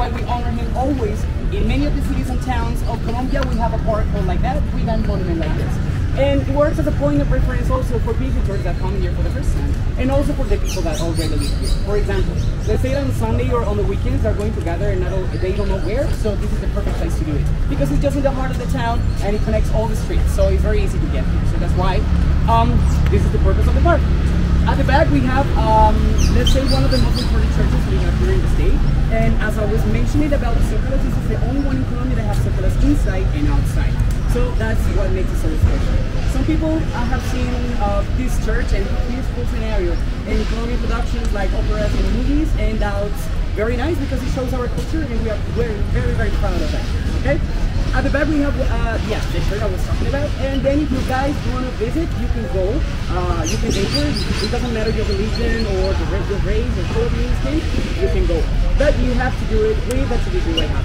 why we honor him always. In many of the cities and towns of Colombia, we have a park called like that, with a monument like this. And it works as a point of reference also for visitors that come here for the first time, and also for the people that already live here. For example, let's say on Sunday or on the weekends they're going to gather and all- they don't know where, so this is the perfect place to do it. Because it's just in the heart of the town and it connects all the streets, so it's very easy to get here. So that's why um, this is the purpose of the park. At the back we have, um, let's say, one of the most important churches I was mentioning about the Zócalos, this is the only one in Colombia that has Zócalos inside and outside. So that's what makes it so special. Some people uh, have seen uh, this church and this whole scenario in Colombian productions like operas and movies, and that's very nice because it shows our culture and we are very, very, very proud of that. Okay? At the back we have, uh, yeah, the church I was talking about, and then if you guys want to visit, you can go, uh, you can enter. It doesn't matter your religion or the your race or color of your skin, you can go. But you have to do it with the tradition right now.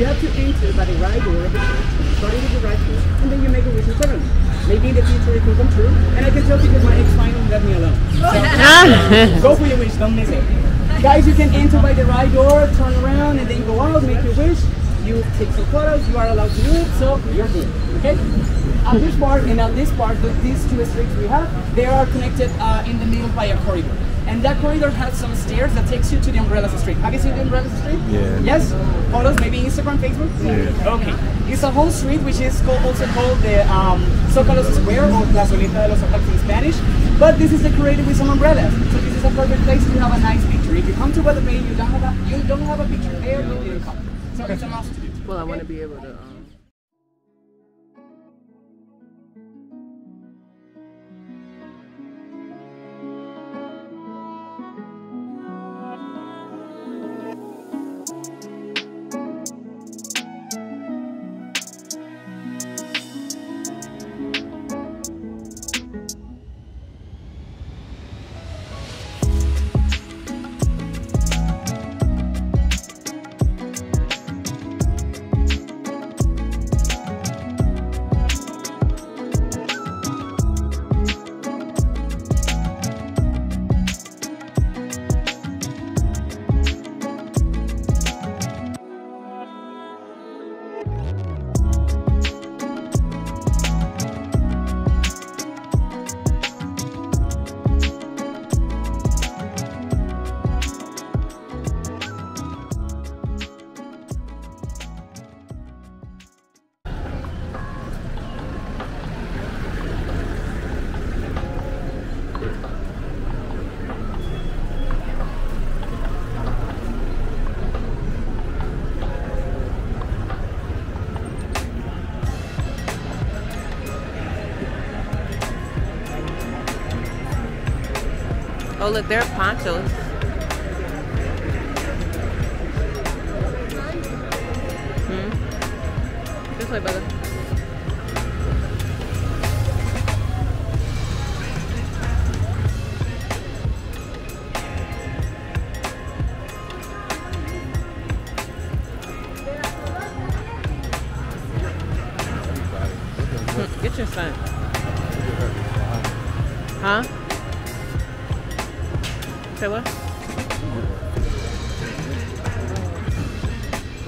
You have to enter by the right door of the church, starting with the right door, and then you make a wish in ceremony. Maybe in the future it can come true, and I can tell you because my ex finally left me alone. So, go for your wish, don't miss it. Guys, you can enter by the right door, turn around, and then go out, make your wish. You take some photos, you are allowed to do it, so you're good, okay? At this part and at this part, the, these two streets we have, they are connected uh, in the middle by a corridor. And that corridor has some stairs that takes you to the Umbrellas Street. Have you seen the Umbrellas Street? Yeah. Yes? Photos, maybe Instagram, Facebook? Yeah. Okay. It's a whole street which is called, also called the um, Zócalos Square or Plazoleta de los Zócalos in Spanish. But this is decorated with some umbrellas. So this is a perfect place to have a nice picture. If you come to Guatapé and you don't have a, you don't have a picture there, you didn't come. Well, I want to be able to. Um, oh, look, there are ponchos. Hmm? This way, brother. Hmm, Get your son. Huh? Say what?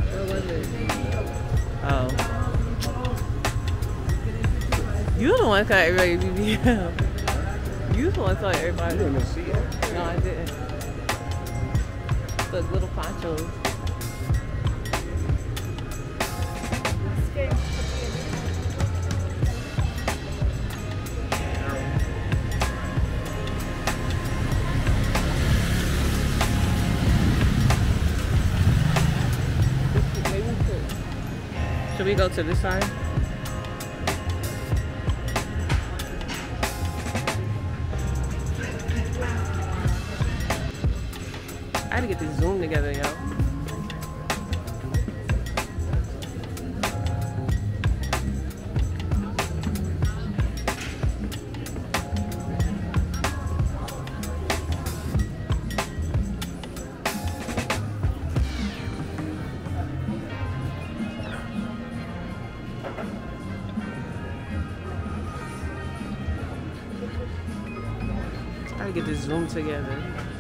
Where was it? Oh. You the one that everybody BBM. You the one that everybody. didn't even see it. No, I didn't. Look, little ponchos. Should we go to this side? I had to get this zoom together, yo. Gotta get this zoom together.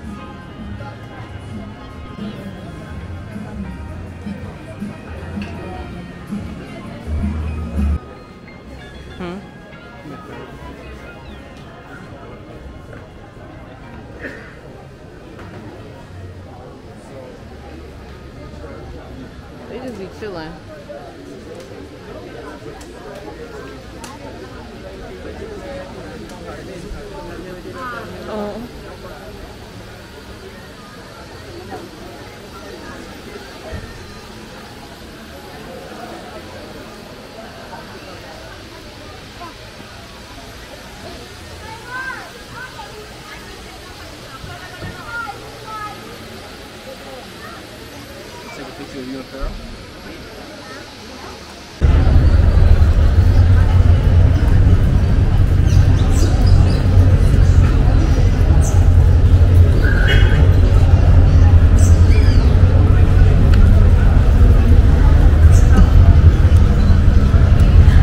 A picture of you and Farrell.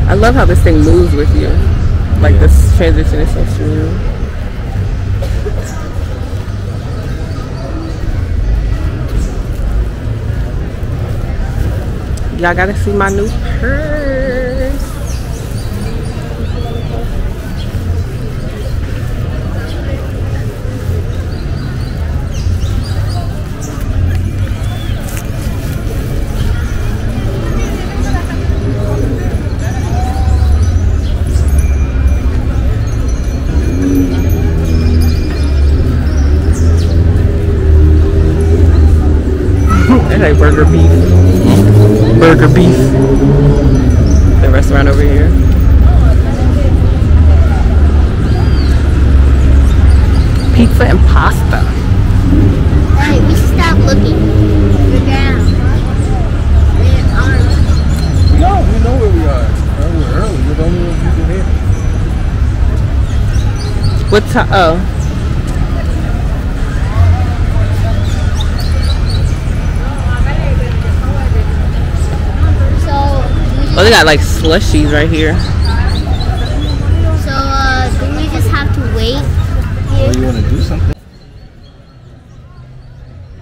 I love how this thing moves with you. Like this transition is so smooth. Y'all gotta see my new purse. It's like burger beef. Burger beef. The restaurant over here. Pizza and pasta. Alright, we should stop looking. We're down. We're on. We know, we know where we are. We're early. We're the only ones people here. What time? Oh. Oh, they got like slushies right here. so uh, do we just have to wait Oh, you want to do something?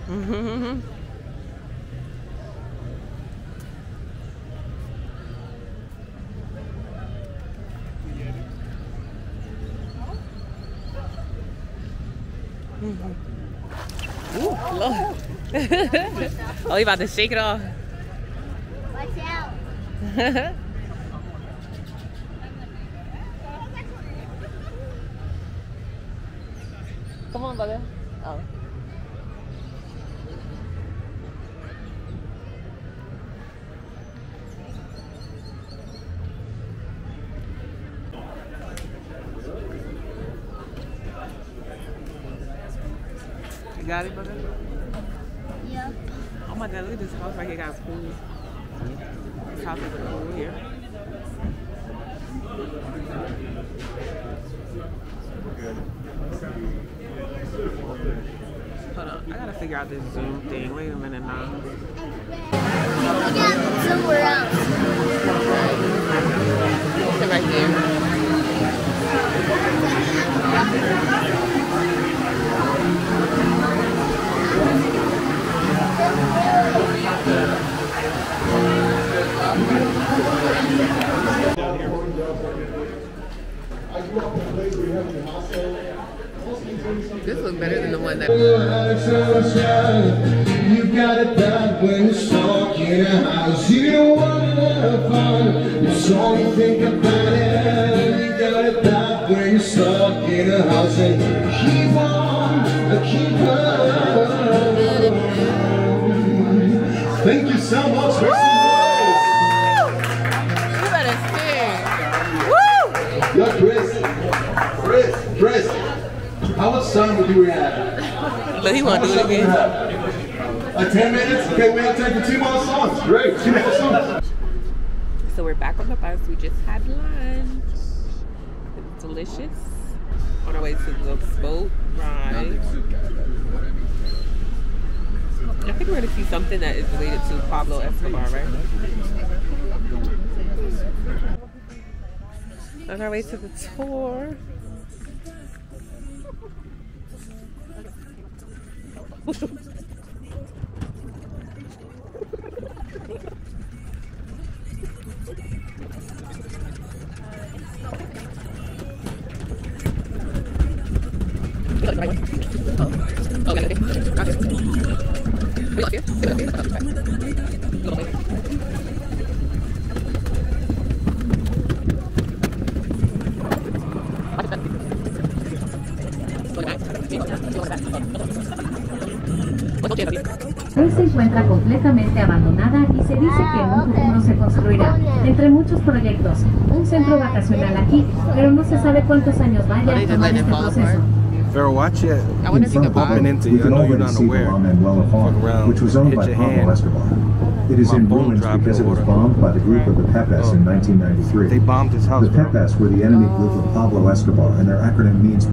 Mm -hmm. Ooh, Lord. oh, you about to shake it off? Watch out. Come on, brother. Oh. You got it, brother? Yep. Oh my god, look at this house right here, got a house is pool here. Hold on, I gotta figure out this Zoom thing. Wait a minute now. Somewhere else. Right here. This looks better than the one that. You got it bad when you're stuck in a house. You don't want to have fun. It's all you think about it. You got it when you're stuck in a house and keep on, keep on. Would you have? But he want to do it again. Like 10 minutes? Okay, we have for two more songs. Great, two more songs. So we're back on the bus. We just had lunch. It was delicious. On our way to the boat ride. I think we're gonna see something that is related to Pablo Escobar, right? On our way to the tour. Oh, okay. Okay. We lost you. Hoy se encuentra completamente abandonada y se dice que en un futuro se construirá, entre muchos proyectos, un centro vacacional aquí, pero no se sabe cuántos años vaya a tomar este proceso. Pharaoh, watch it. I wonder if you could of buy into we you. I can know you're not aware. Fuck around, which was owned by Pablo. Escobar. It is My in ruins because it was bombed by the group of the Pepas Oh. in 1993. They bombed his house. The bro. Pepas were the enemy group of Pablo Escobar, and their acronym means